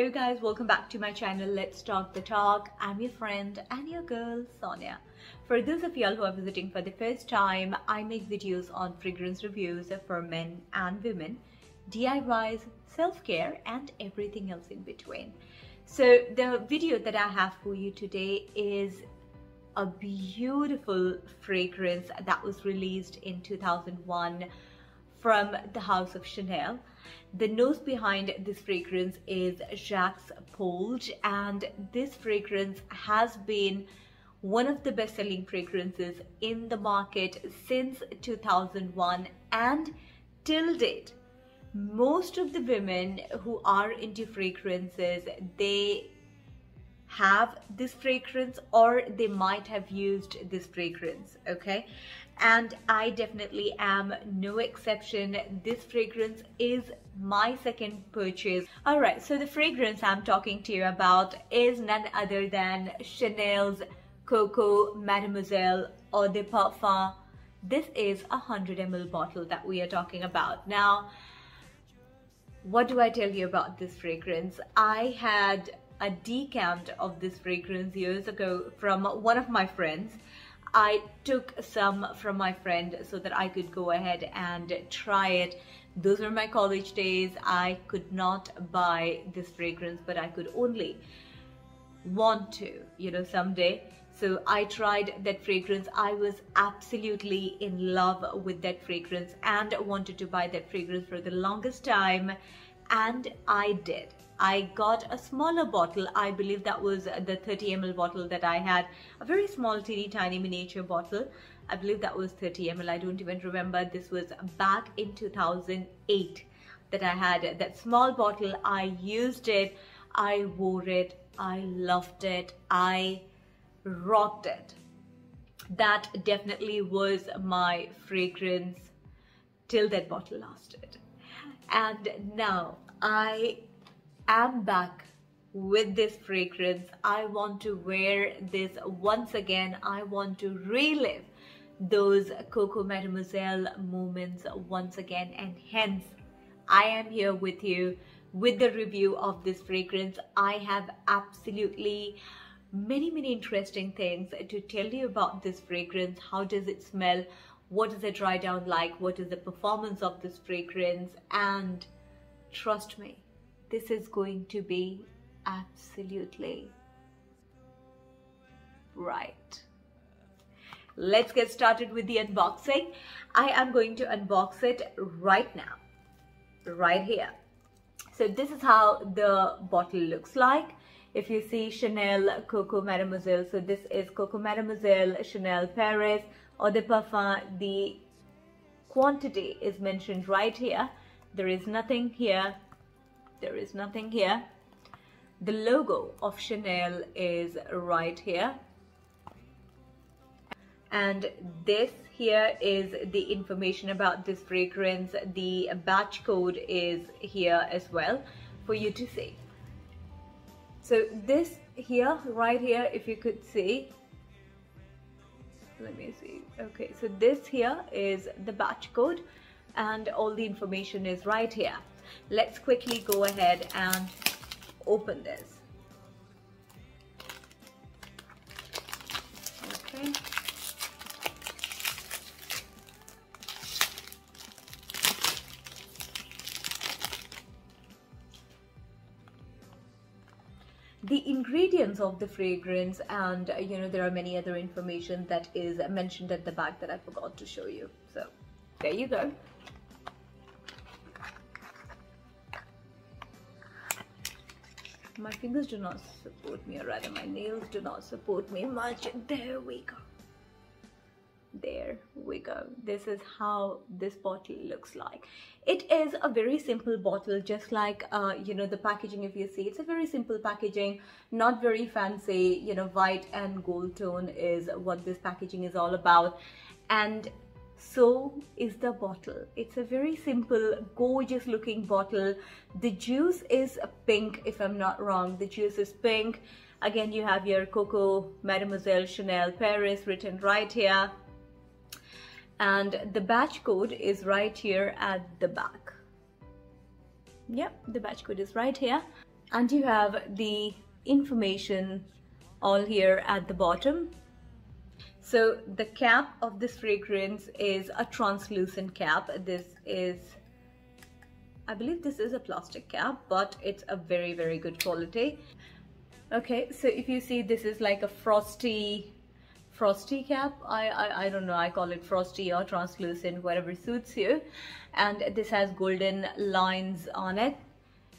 Hello guys, welcome back to my channel Let's Talk the Talk. I'm your friend and your girl Soniya. For those of y'all who are visiting for the first time, I make videos on fragrance reviews for men and women, DIYs, self-care and everything else in between. So the video that I have for you today is a beautiful fragrance that was released in 2001 from the house of Chanel. The nose behind this fragrance is Jacques Polge and this fragrance has been one of the best-selling fragrances in the market since 2001 and till date most of the women who are into fragrances they have this fragrance or they might have used this fragrance okay and I definitely am no exception. This fragrance is my second purchase. Alright, so the fragrance I'm talking to you about is none other than Chanel's Coco Mademoiselle Eau de Parfum. This is a 100 ml bottle that we are talking about. Now, what do I tell you about this fragrance? I had a decant of this fragrance years ago from one of my friends I took some from my friend so that I could go ahead and try it. Those were my college days. I could not buy this fragrance, but I could only want to, you know, someday. So I tried that fragrance. I was absolutely in love with that fragrance and wanted to buy that fragrance for the longest time. And I did. I got a smaller bottle. I believe that was the 30 ml bottle that I had. A very small, teeny tiny miniature bottle. I believe that was 30 ml. I don't even remember. This was back in 2008 that I had that small bottle. I used it. I wore it. I loved it. I rocked it. That definitely was my fragrance till that bottle lasted. And now I am back with this fragrance. I want to wear this once again. I want to relive those Coco Mademoiselle moments once again and hence I am here with you with the review of this fragrance. I have absolutely many many interesting things to tell you about this fragrance. How does it smell? What does it dry down like? What is the performance of this fragrance? And trust me, this is going to be absolutely right. Let's get started with the unboxing. I am going to unbox it right now, right here. So this is how the bottle looks like. If you see Chanel Coco Mademoiselle, so this is Coco Mademoiselle Chanel Paris Eau de Parfum. The quantity is mentioned right here. There is nothing here there is nothing here. The logo of Chanel is right here. And this here is the information about this fragrance. The batch code is here as well for you to see. So this here right here if you could see. Let me see. Okay so this here is the batch code and all the information is right here let's quickly go ahead and open this. Okay. the ingredients of the fragrance and uh, you know there are many other information that is mentioned at the back that I forgot to show you so there you go my fingers do not support me or rather my nails do not support me much. There we go. There we go. This is how this bottle looks like. It is a very simple bottle just like uh, you know the packaging if you see. It's a very simple packaging not very fancy. You know white and gold tone is what this packaging is all about. And so is the bottle. It's a very simple gorgeous looking bottle. The juice is pink if i'm not wrong. The juice is pink. Again you have your coco mademoiselle chanel paris written right here. And the batch code is right here at the back. Yep the batch code is right here. And you have the information all here at the bottom so the cap of this fragrance is a translucent cap. This is I believe this is a plastic cap but it's a very very good quality. Okay so if you see this is like a frosty frosty cap. I, I, I don't know I call it frosty or translucent whatever suits you. And this has golden lines on it.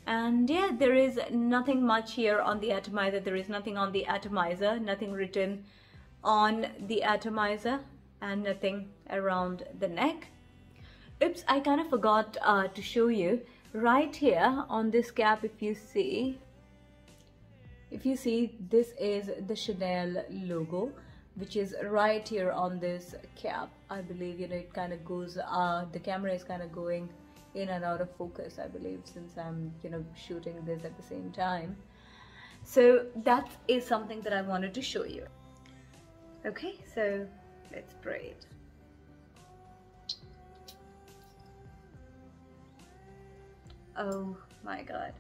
And yeah there is nothing much here on the atomizer. There is nothing on the atomizer nothing written on the atomizer and nothing around the neck. Oops I kind of forgot uh, to show you. Right here on this cap if you see if you see this is the Chanel logo which is right here on this cap. I believe you know it kind of goes uh, the camera is kind of going in and out of focus I believe since I'm you know shooting this at the same time. So that is something that I wanted to show you okay so let's it oh my god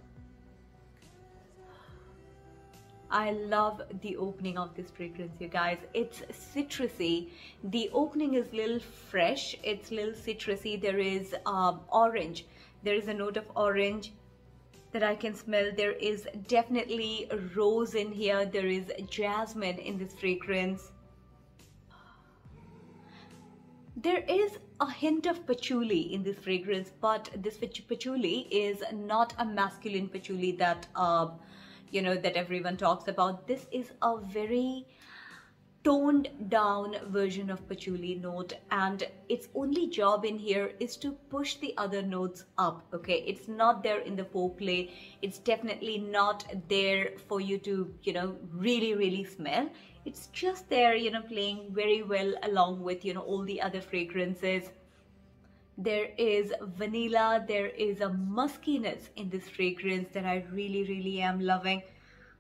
I love the opening of this fragrance, you guys. It's citrusy. The opening is a little fresh. It's a little citrusy. There is um, orange. There is a note of orange that I can smell. There is definitely rose in here. There is jasmine in this fragrance. There is a hint of patchouli in this fragrance, but this patchouli is not a masculine patchouli that uh, you know that everyone talks about. This is a very toned down version of patchouli note and its only job in here is to push the other notes up okay? It's not there in the foreplay. It's definitely not there for you to you know really really smell. It's just there you know playing very well along with you know all the other fragrances. There is vanilla. There is a muskiness in this fragrance that I really really am loving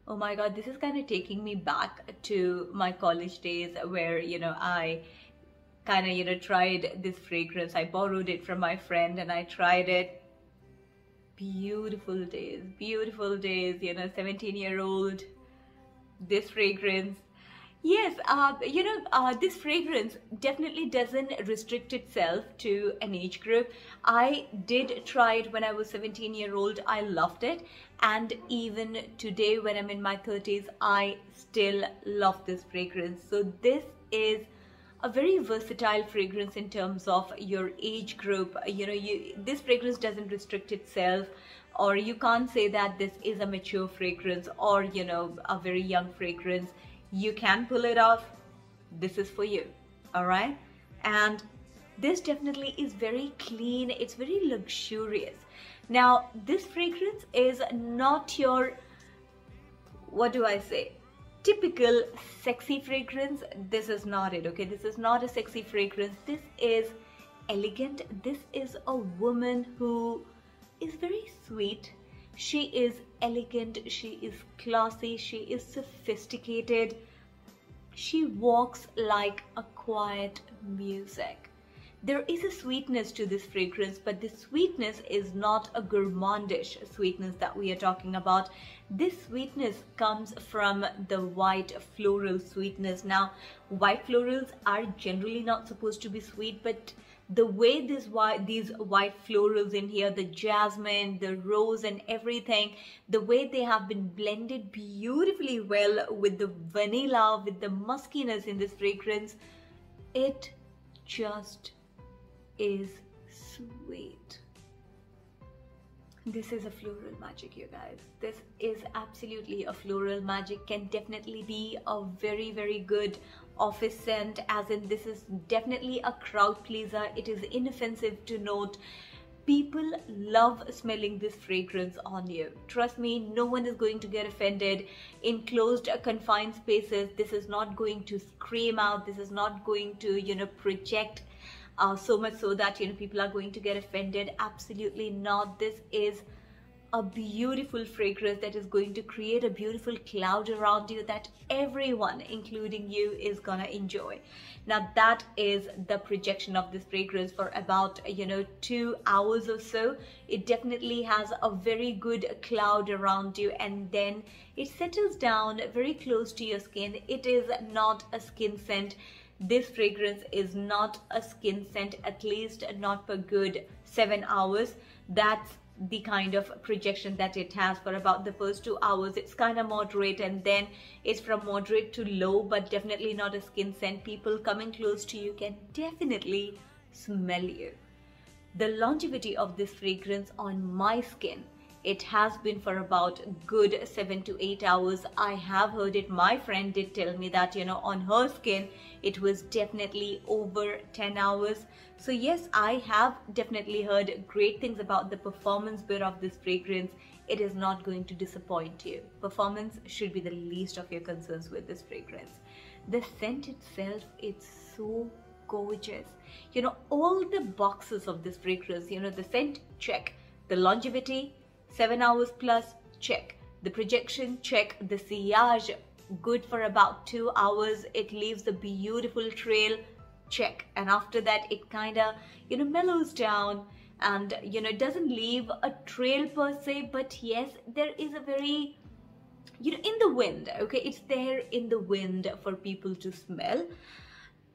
oh my god this is kind of taking me back to my college days where you know I kind of you know tried this fragrance. I borrowed it from my friend and I tried it. Beautiful days beautiful days you know 17 year old this fragrance Yes, uh, you know, uh, this fragrance definitely doesn't restrict itself to an age group. I did try it when I was 17 year old. I loved it. And even today when I'm in my 30s, I still love this fragrance. So this is a very versatile fragrance in terms of your age group. You know, you this fragrance doesn't restrict itself or you can't say that this is a mature fragrance or, you know, a very young fragrance you can pull it off. This is for you. All right? And this definitely is very clean. It's very luxurious. Now this fragrance is not your what do i say? Typical sexy fragrance. This is not it okay? This is not a sexy fragrance. This is elegant. This is a woman who is very sweet she is elegant, she is classy, she is sophisticated. She walks like a quiet music. There is a sweetness to this fragrance, but this sweetness is not a gourmandish sweetness that we are talking about. This sweetness comes from the white floral sweetness. Now, white florals are generally not supposed to be sweet, but the way this white these white florals in here the jasmine the rose and everything the way they have been blended beautifully well with the vanilla with the muskiness in this fragrance it just is sweet. This is a floral magic you guys. This is absolutely a floral magic. Can definitely be a very very good office scent as in this is definitely a crowd pleaser. It is inoffensive to note people love smelling this fragrance on you. Trust me no one is going to get offended. In closed confined spaces this is not going to scream out. This is not going to you know project uh, so much so that you know people are going to get offended. Absolutely not. This is a beautiful fragrance that is going to create a beautiful cloud around you that everyone including you is gonna enjoy. Now that is the projection of this fragrance for about you know two hours or so. It definitely has a very good cloud around you and then it settles down very close to your skin. It is not a skin scent. This fragrance is not a skin scent at least not for good seven hours. That's the kind of projection that it has for about the first two hours. It's kind of moderate and then it's from moderate to low but definitely not a skin scent. People coming close to you can definitely smell you. The longevity of this fragrance on my skin it has been for about good seven to eight hours. I have heard it. My friend did tell me that you know on her skin it was definitely over 10 hours. So yes i have definitely heard great things about the performance bit of this fragrance. It is not going to disappoint you. Performance should be the least of your concerns with this fragrance. The scent itself it's so gorgeous. You know all the boxes of this fragrance you know the scent check the longevity 7 hours plus, check. The projection, check. The sillage, good for about 2 hours. It leaves a beautiful trail, check. And after that, it kind of, you know, mellows down and, you know, it doesn't leave a trail per se, but yes, there is a very, you know, in the wind, okay? It's there in the wind for people to smell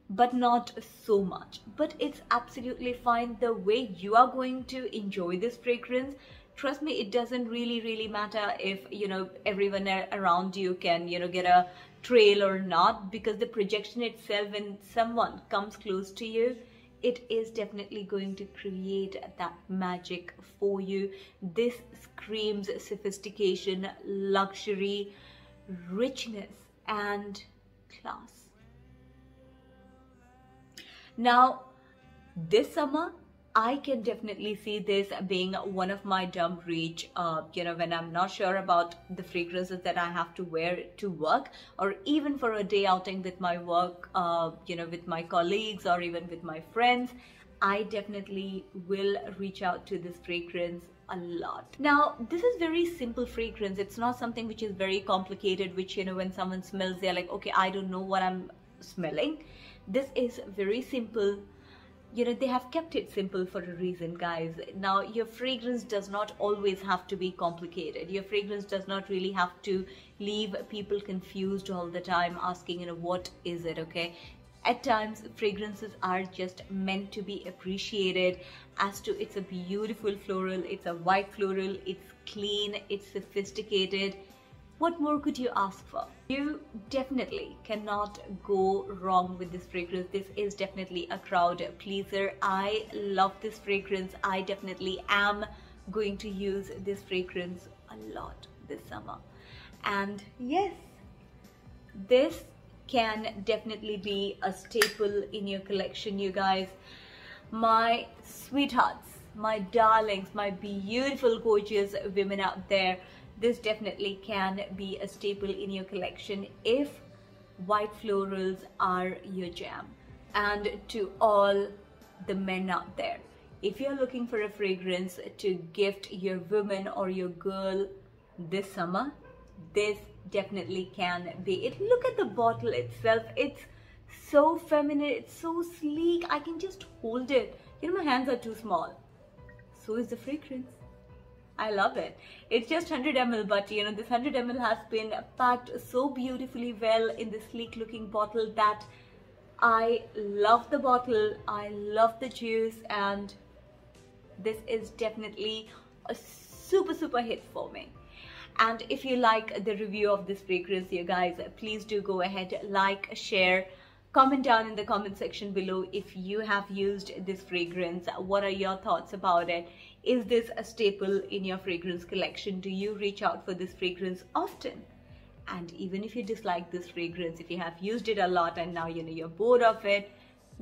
but not so much but it's absolutely fine the way you are going to enjoy this fragrance trust me it doesn't really really matter if you know everyone around you can you know get a trail or not because the projection itself when someone comes close to you it is definitely going to create that magic for you. This screams sophistication luxury richness and class. Now this summer I can definitely see this being one of my dumb reach, uh, you know, when I'm not sure about the fragrances that I have to wear to work or even for a day outing with my work, uh, you know, with my colleagues or even with my friends. I definitely will reach out to this fragrance a lot. Now, this is very simple fragrance. It's not something which is very complicated, which, you know, when someone smells, they're like, okay, I don't know what I'm smelling. This is very simple you know they have kept it simple for a reason guys. Now your fragrance does not always have to be complicated. Your fragrance does not really have to leave people confused all the time asking you know what is it okay? At times fragrances are just meant to be appreciated as to it's a beautiful floral it's a white floral it's clean it's sophisticated what more could you ask for? You definitely cannot go wrong with this fragrance. This is definitely a crowd pleaser. I love this fragrance. I definitely am going to use this fragrance a lot this summer. And yes, this can definitely be a staple in your collection, you guys. My sweethearts, my darlings, my beautiful, gorgeous women out there this definitely can be a staple in your collection if white florals are your jam. And to all the men out there if you're looking for a fragrance to gift your woman or your girl this summer this definitely can be. It look at the bottle itself. It's so feminine. It's so sleek. I can just hold it. You know my hands are too small. So is the fragrance I love it. It's just 100 ml, but you know, this 100 ml has been packed so beautifully well in this sleek looking bottle that I love the bottle, I love the juice, and this is definitely a super, super hit for me. And if you like the review of this fragrance, you guys, please do go ahead, like, share, comment down in the comment section below if you have used this fragrance what are your thoughts about it is this a staple in your fragrance collection? Do you reach out for this fragrance often? And even if you dislike this fragrance if you have used it a lot and now you know you're bored of it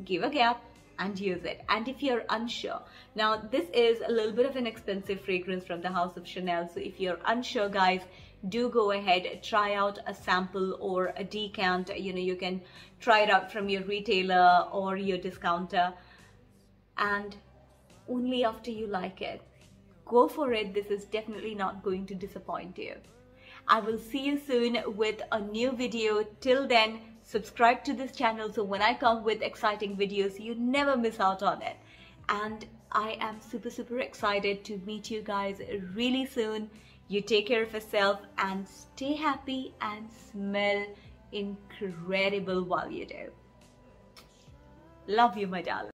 give a gap and use it. And if you're unsure now this is a little bit of an expensive fragrance from the house of chanel. So if you're unsure guys do go ahead try out a sample or a decant. You know you can try it out from your retailer or your discounter. And only after you like it go for it. This is definitely not going to disappoint you. I will see you soon with a new video. Till then, subscribe to this channel so when I come with exciting videos, you never miss out on it. And I am super, super excited to meet you guys really soon. You take care of yourself and stay happy and smell incredible while you do. Love you, my darling.